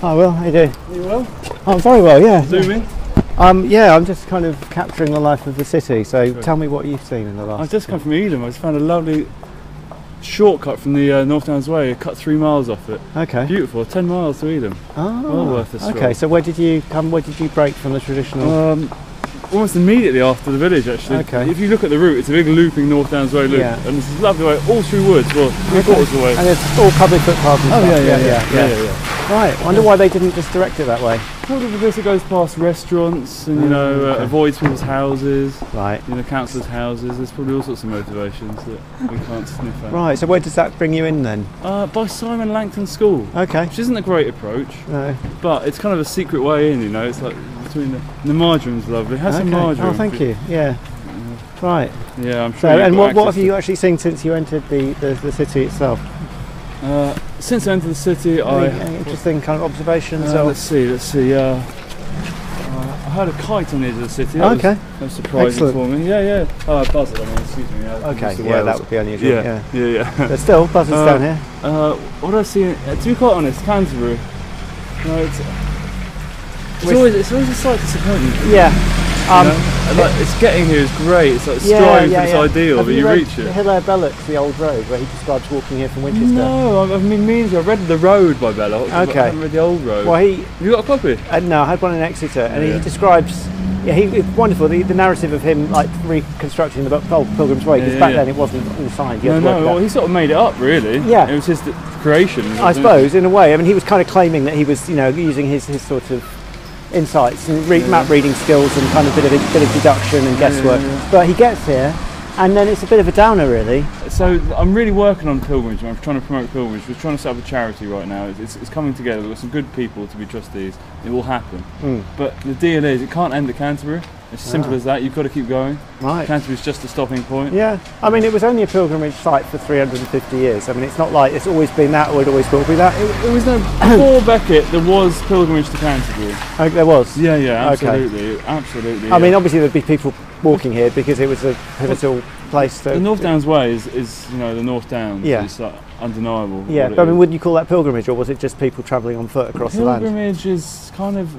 Hi, Will. How you doing? You well? I'm very well. Yeah. Zooming. Um, yeah, I'm just kind of capturing the life of the city. So tell me what you've seen in the last. I've just come from Edam. I just found a lovely shortcut from the uh, North Downs Way. I cut three miles off it. Okay. Beautiful. Ten miles to Edam. Oh, Well worth a Okay. So where did you come? Where did you break from the traditional? Um, almost immediately after the village, actually. Okay. If you look at the route, it's a big looping North Downs Way loop, Yeah. and it's a lovely way all through woods. Well, three quarters of the way. and it's all public footpaths and Oh stuff. yeah, yeah, yeah, yeah. yeah, yeah. Right. Wonder why they didn't just direct it that way. Probably because it goes past restaurants and you know uh, okay. avoids people's houses, Right. you know, councillors' houses. There's probably all sorts of motivations that we can't sniff at. Right. So where does that bring you in then? Uh, by Simon Langton School, Okay. which isn't a great approach. No. But it's kind of a secret way in, you know. It's like between the, the margarine's lovely. It has some okay. margarine. Oh, thank you. Yeah. Right. Yeah, I'm sure. So, and what, what have you actually seen since you entered the, the, the city itself? Uh, since I entered the city, I. Any interesting kind of observations? Uh, or? let's see. Let's see. Uh, uh, I heard a kite on the edge of the city. That was- okay. that was surprising Excellent. for me. Yeah, yeah. Oh, I buzzed. I mean, excuse me. Yeah, Okay. Yeah, Wales. that would be unusual. Yeah, Yeah. yeah, yeah. There's still buzzards Uh, down here. Uh, what did I see? Uh, to be quite honest, Canterbury. No, it's, it's always it's always a slight disappointment. Yeah. Um, you know? Like, it's getting here is great. It's like yeah, striving yeah, for this yeah. ideal, Have but you you reach it. Hilaire Belloc's The Old Road, where he describes walking here from Winchester. No, I I mean, means I read The Road by Belloc. but Okay. I haven't read The Old Road. Well, he Have you got a copy? uh, no, I had one in Exeter, and he describes. Yeah, he, it's wonderful. The, the narrative of him like reconstructing the old Pilgrim's Way, because Yeah, back yeah. then it wasn't all signed. No, no. Well, he sort of made it up, really. Yeah. It was his creation. I suppose, in a way. I mean, he was kind of claiming that he was, you know, using his, his sort of insights and re- Yeah. map reading skills and kind of bit of bit of deduction and guesswork. yeah. But he gets here, and then it's a bit of a downer, really. So I'm really working on pilgrimage. I'm trying to promote pilgrimage. We're trying to set up a charity right now. It's, it's, it's coming together. We've got some good people to be trustees. It will happen. Mm. But the deal is, it can't end at Canterbury. It's as simple Ah. as that. You've got to keep going. Right. Canterbury's just a stopping point. Yeah, I mean, it was only a pilgrimage site for 350 years. I mean, it's not like it's always been that or it always will be that. It, it was no before Becket. There was pilgrimage to Canterbury. Oh, there was. Yeah, yeah, Okay. absolutely, absolutely. I mean, obviously there'd be people walking here because it was a pivotal place to. the North Downs Way is, is you know the North Downs. Yeah. It's like undeniable. Yeah, but I mean, is. would you call that pilgrimage, or was it just people travelling on foot across the land? pilgrimage is kind of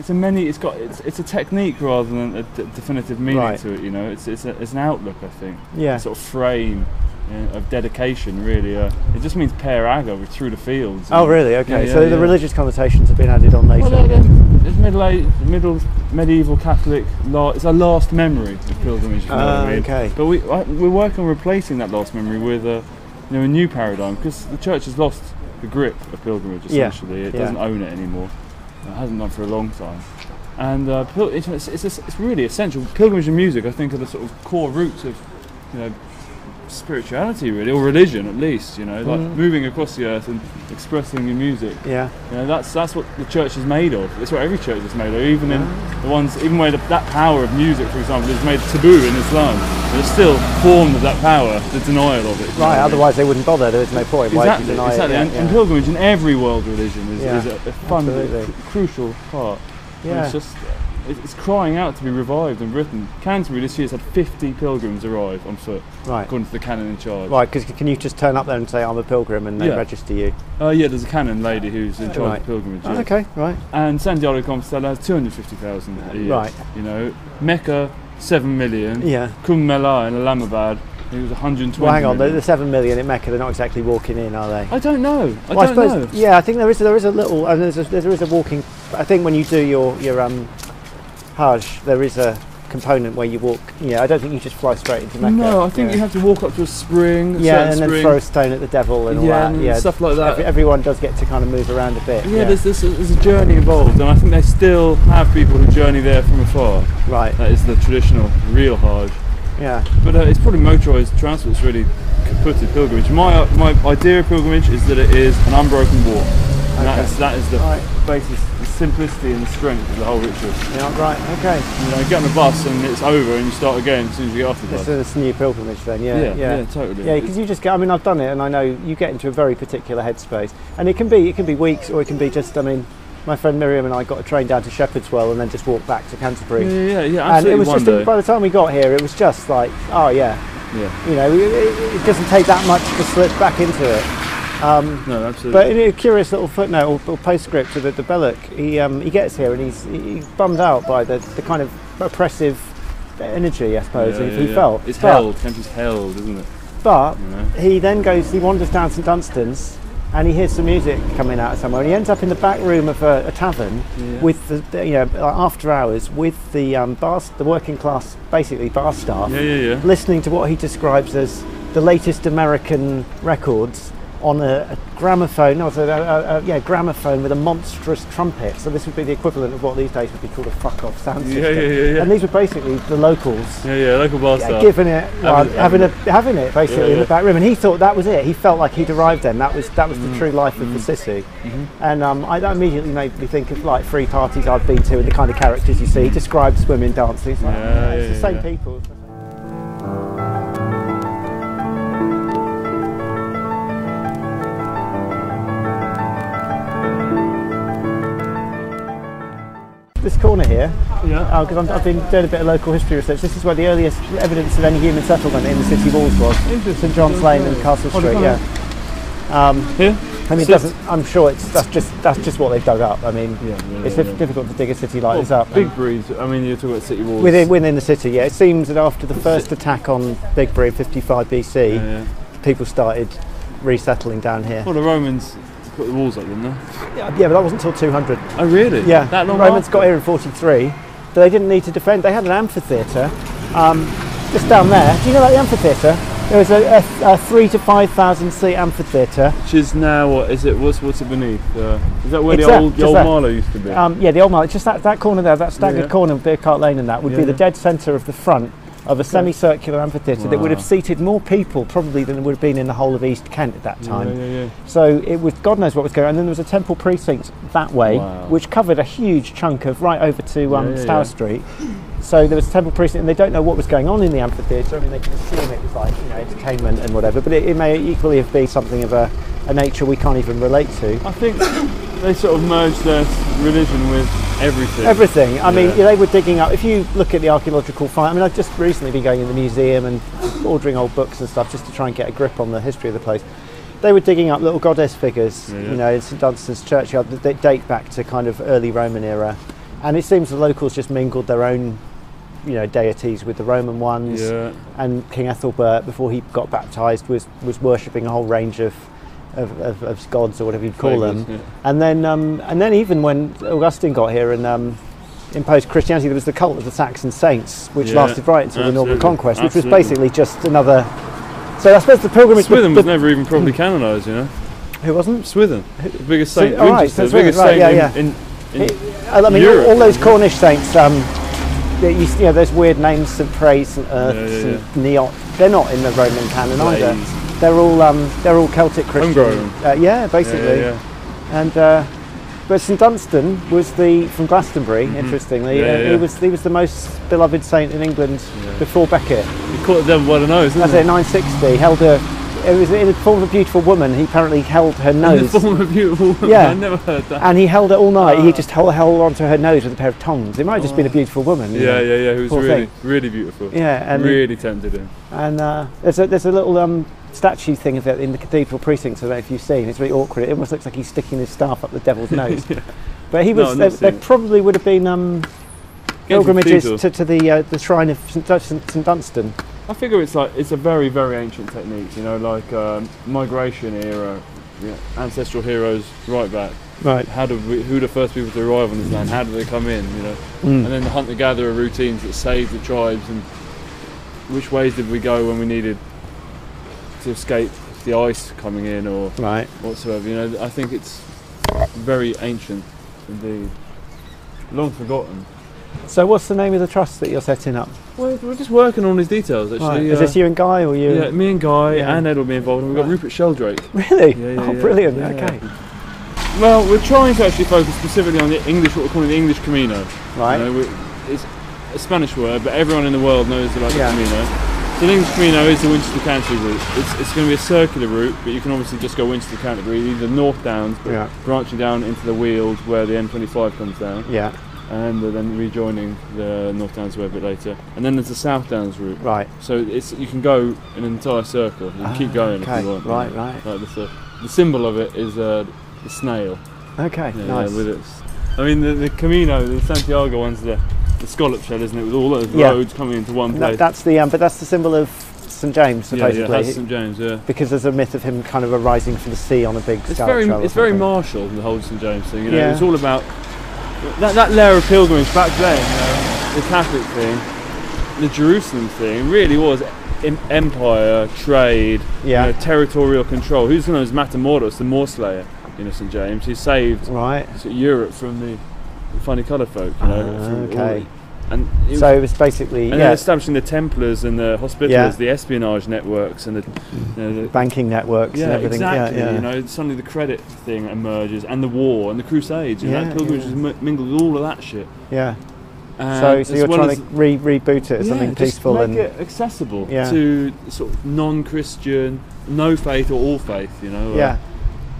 it's a many it's got it's, it's a technique rather than a d- definitive meaning Right. to it you know it's it's, a, it's an outlook i think Yeah. a sort of frame uh, of dedication really uh, it just means per aga through the fields Oh, really? Okay. Yeah, so yeah, the yeah. religious connotations have been added on later. well, it's middle age, middle medieval catholic la- it's our last memory of pilgrimage if you know what I mean. okay. but we I, we're working on replacing that last memory with a you know a new paradigm because the church has lost the grip of pilgrimage Yeah, essentially it doesn't own it anymore it hasn't done for a long time. And uh, it's, it's, it's, it's really essential. Pilgrimage and music I think are the sort of core roots of you know spirituality really or religion at least you know like Mm. moving across the earth and expressing in music Yeah. you know, that's that's what the church is made of. That's what every church is made of. Even in the ones, even where the, that power of music, for example, is made taboo in Islam, there's still formed of that power, the denial of it. Right. I mean? Otherwise, they wouldn't bother. There's no point. Why exactly, exactly. it? and, Yeah, and pilgrimage in every world religion is, Yeah, is a, a fun, absolutely. crucial part. Yeah. It's just it's crying out to be revived and written. Canterbury this year has had 50 pilgrims arrive on foot, Right. according to the canon in charge. Right. Because can you just turn up there and say I'm a pilgrim and they Yeah. register you? Uh, yeah, there's a canon lady who's in charge Right. of pilgrimage. Oh, yeah. okay. Right. And Santiago de Compostela has 250,000 a year. Right. You know, Mecca, 7 million. Yeah. Kumbh Mela in Allahabad, it was 120 Well, hang on. The, million. the seven million in Mecca, they're not exactly walking in, are they? I don't know. I Well, don't suppose, know. yeah, I think there is there is a little, and there's a, there is a walking. I think when you do your your um, Hajj, there is a component where you walk. Yeah, I don't think you just fly straight into Mecca. No, I think yeah. you have to walk up to a spring, a Yeah, and then spring. throw a stone at the devil and all that. Yeah, stuff like that. Every, everyone does get to kind of move around a bit. yeah, There's, there's, a, there's a journey involved, and I think they still have people who journey there from afar. right. That is the traditional, real Hajj. Yeah, But uh, it's probably motorised transport that's really put pilgrimage. My uh, my idea of pilgrimage is that it is an unbroken walk. And Okay. is that is the Right. basis, the simplicity and the strength of the whole ritual. yeah, right. Okay. You know, get on a bus and it's over, and you start again as soon as you get off the This bus. is a new pilgrimage then. Yeah, yeah, yeah. yeah, totally. Yeah, because you just get. I mean, I've done it, and I know you get into a very particular headspace, and it can be it can be weeks, or it can be just. I mean, my friend Miriam and I got a train down to Shepherd's Well, and then just walked back to Canterbury. yeah, yeah, yeah, and it was just day. by the time we got here, it was just like, oh yeah, yeah. you know, it, it- it doesn't take that much to slip back into it. No, absolutely. But in a curious little footnote or, or postscript to the, the Belloc, he um, he gets here and he's he's bummed out by the, the kind of oppressive energy, I suppose, Yeah, he, yeah, he yeah. felt. It's But- held. Country's held, isn't it? But You know. he then goes, he wanders down St Dunstan's and he hears some music coming out of somewhere. And he ends up in the back room of a, a tavern with the, the, you know, after hours with the um, bar, the working class, basically bar staff, Yeah, yeah, yeah. listening to what he describes as the latest American records on a, a gramophone, no, a, a, yeah, gramophone with a monstrous trumpet. So this would be the equivalent of what these days would be called a fuck off sound Yeah, system. yeah, yeah, yeah. And these were basically the locals Yeah, yeah, local bar yeah, giving it, well, Having- having, having a, having it basically Yeah, in the back room, and he thought that was it. He felt like he'd arrived then. That was that was Mm. the true life of the city, and um, I, that immediately made me think of like free parties I've been to and the kind of characters you see. He describes women dancing. It's, like, Yeah, yeah, it's yeah, the same yeah. people. This corner here, Yeah. because I've been doing a bit of local history research. This is where the earliest evidence of any human settlement in the city walls was. St John's Lane and Castle Oh, Street. Yeah. Um, Here? I mean, it So- doesn't. I'm sure it's that's just that's just what they've dug up. I mean, Yeah, yeah, it's yeah, difficult to dig a city like Well, this up. Big Breeze. I mean, you're talking about city walls. within within the city, yeah. It seems that after the first attack on Bigbury in 55 BC, people started resettling down here. Well, the Romans put the walls up, didn't they? Yeah, yeah, but that wasn't until 200. Oh, really? Yeah, That long Romans after? got here in 43, but they didn't need to defend. They had an amphitheatre um, just down there. Do you know about the amphitheatre? There was a, a, a three to five thousand seat amphitheatre. Which is now what is it? What's what's it beneath? Uh, is that where It's the that, old the old that. Marlowe used to be? Um, yeah, the old mile. Just that, that corner there, that staggered yeah. corner of Beer Cart Lane and that would Yeah, be the dead centre of the front of a semicircular amphitheatre that would have seated more people probably than would have been in the whole of East Kent at that yeah, time. yeah, yeah. So it was God knows what was going on. And then there was a temple precinct that way, Wow. which covered a huge chunk of right over to um, Yeah, yeah, Stour yeah. Street. So there was a temple precinct, and they don't know what was going on in the amphitheatre. I mean, they can assume it was like you know entertainment and whatever, but it, it may equally have been something of a, a nature we can't even relate to. I think they sort of merged their religion with everything. Everything. I mean, they were digging up. If you look at the archaeological find, I mean, I've just recently been going in the museum and ordering old books and stuff just to try and get a grip on the history of the place. They were digging up little goddess figures, Yeah, yeah. you know, in St Dunstan's churchyard that date back to kind of early Roman era, and it seems the locals just mingled their own, you know, deities with the Roman ones. Yeah. And King Ethelbert, before he got baptised, was was worshipping a whole range of. Of, of, of gods or whatever you'd call Favours, them, yeah. and then, um, and then even when Augustine got here and um, imposed Christianity, there was the cult of the Saxon saints, which Yeah, lasted right until the Norman Conquest, which absolutely. was basically just another. So I suppose the pilgrimage. Swithin was never even properly canonised, you know. who wasn't? Swithin, the biggest saint, right, so the biggest right, saint yeah, in, in, in It- I mean, Europe. all, all those Cornish saints. Um, you, you know, those weird names, St. Praise, St. Erth, St. Neot. They're not in the Roman canon either. They're all um, they're all Celtic Christian. Homegrown. Uh, yeah, basically. Yeah, yeah, And uh, but St Dunstan was the from Glastonbury. Interestingly, Mm-hmm. Yeah, uh, he was he was the most beloved saint in England before Becket. He caught the devil by the nose, That's it, 960. Held a. It was in the form of a beautiful woman. He apparently held her he? In nose, the form of a beautiful woman. Yeah. I never heard that. and he held it all night. he Ah. just held, held onto her nose with a pair of tongs. It might have just been a beautiful woman. Yeah, yeah, yeah. He was Poor really, thing. really beautiful. Yeah, and really tempted him. and uh, there's a there's a little um, statue thing of it in the cathedral precincts. I don't know if you've seen. It's really awkward. It almost looks like he's sticking his staff up the devil's nose. But he was. I've there, not there seen it. probably would have been um, pilgrimages to, to the uh, the shrine of St. St. St. Dunstan. I figure it's like it's a very, very ancient technique. You know, like um, migration era, yeah, ancestral heroes, right back. Right. How did we, who the first people to arrive on this land? How did they come in? You know, and then the hunter-gatherer routines that saved the tribes, and which ways did we go when we needed to escape the ice coming in or Right. whatsoever? You know, I think it's very ancient indeed, long forgotten. So what's the name of the trust that you're setting up? Well, we're just working on these details actually. Right. Is uh, this you and Guy or you? Yeah, me and Guy Yeah. and Ed will be involved, and we've got Rupert Sheldrake. Really? Yeah, yeah, oh, yeah. brilliant. Okay. Well, we're trying to actually focus specifically on the English, what we're calling the English Camino. Right. You know, it's a Spanish word, but everyone in the world knows Yeah. the Camino. The English Camino is the Winchester County route. It's, it's going to be a circular route, but you can obviously just go Winchester County, either North Downs, but Yeah. branching down into the Weald where the M25 comes down, Yeah. and then rejoining the North Downs way a bit later. And then there's the South Downs route. Right. So it's you can go an entire circle. You can keep going okay. if you want. Right, right. Like this, uh, the symbol of it is uh, the snail. Okay, Yeah, nice. with its. I mean, the, the Camino, the Santiago one's the, the scallop shell, isn't it? With all those Yeah. roads coming into one place. that's the um, but that's the symbol of St James yeah, supposedly. yeah, that's St James. Yeah. because there's a myth of him kind of arising from the sea on a big It's scallop very, it's very martial the whole St James thing. You know, Yeah. it's all about that, that layer of pilgrimage back then. You know, the Catholic thing, the Jerusalem thing, really was empire, trade, Yeah. you know, territorial control. Who's known as Matamoros, the Moorslayer, you know, St James, who saved Right. Europe from the funny colour folk. You know, all okay. and it So it was basically and yeah, establishing the Templars and the Hospitallers, Yeah. the espionage networks, and the, you know, the banking networks yeah, and everything. exactly. Yeah. You know, suddenly the credit thing emerges, and the war, and the Crusades. You Yeah, know, pilgrimage yeah. mingled with all of that shit. yeah. And So, so you're well trying to re- reboot it as something peaceful make and it accessible Yeah. to sort of non-Christian, no faith or all faith. You know. uh, yeah.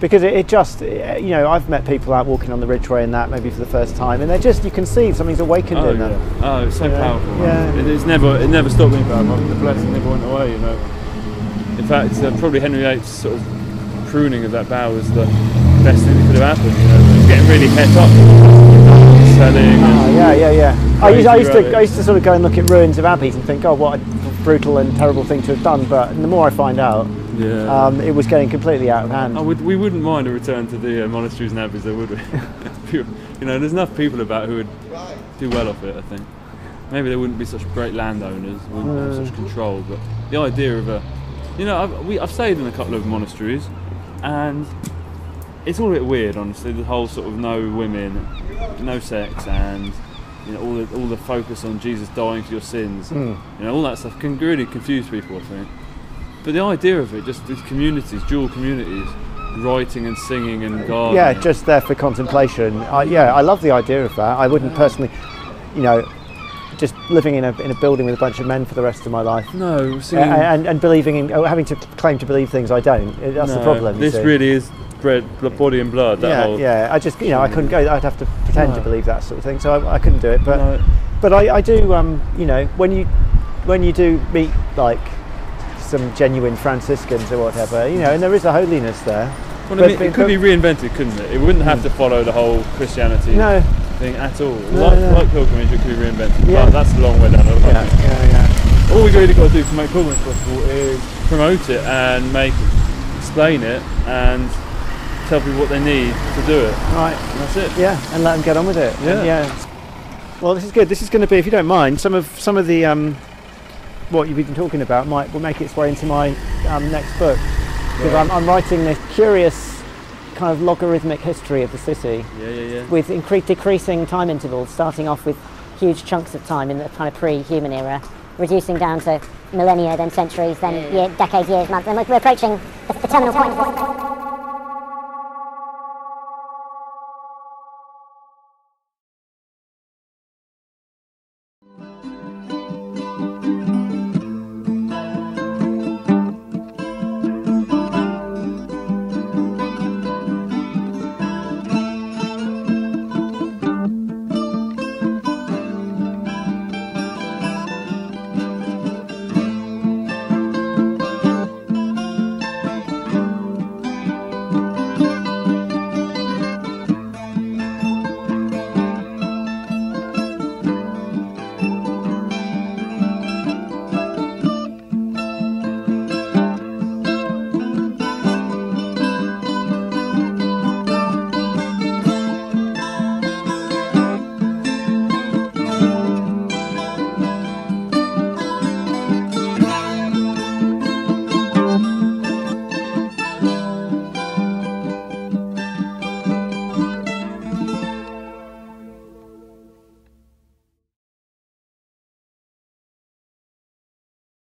Because it, it just, eh, you know, I've met people out walking on the Ridgeway and that maybe for the first time, and they're just, you can see something's awakened Oh, in yeah. them. oh, it's so Yeah. powerful. Yeah. It, it's never, it never stopped me. But the blessing never went away. You know. In fact, uh, probably Henry VIII's sort of pruning of that bough was the best thing that could have happened. You know, was getting really het up, selling. Oh, yeah, yeah, yeah. I used, I, used to. I used to sort of go and look at ruins of abbeys and think, oh, what a brutal and terrible thing to have done. But the more I find out, Yeah. um, it was getting completely out of hand. Oh, would, we wouldn't mind a return to the uh, monasteries and abbeys, though, would we? you know, there's enough people about who would do well off it. I think maybe they wouldn't be such great landowners, wouldn't have such control. But the idea of a, you know, I've, we, I've stayed in a couple of monasteries, and it's all a bit weird, honestly. The whole sort of no women, no sex, and you know, all the all the focus on Jesus dying for your sins. Hmm. You know, all that stuff can really confuse people. I think. But the idea of it, just these communities, dual communities, writing and singing and gardening. yeah, just there for contemplation. I, yeah, I love the idea of that. I wouldn't personally, you know, just living in a, in a building with a bunch of men for the rest of my life. no singing. and, and believing in, oh, having to claim to believe things I don't. That's the problem. This really is bread, body and blood. That yeah, whole. yeah. I just, you know, I couldn't go. I'd have to pretend to believe that sort of thing. So I, I couldn't do it. But, No. but I, I do. Um, you know, when you, when you do meet like some genuine Franciscans or whatever, you know, and there is a holiness there. Well, But- I mean, but- it could be reinvented, couldn't it? It wouldn't have to follow the whole Christianity No. thing at all. No, like, no. like pilgrimage, it could be reinvented. Yeah. But that's a long way down the road. Yeah, yeah, yeah. All we've really got to do to make pilgrimage possible is promote it and make, explain it, and tell people what they need to do it. Right. And that's it. Yeah, and let them get on with it. Yeah. And yeah. Well, this is good. This is going to be, if you don't mind, some of some of the um, what you've been talking about might will make its way into my um, next book because I'm, I'm writing this curious kind of logarithmic history of the city Yeah, yeah, yeah. with incre- decreasing time intervals, starting off with huge chunks of time in the kind of pre-human era, reducing down to millennia, then centuries, then year, decades, years, months, and we're we're approaching the, the terminal point.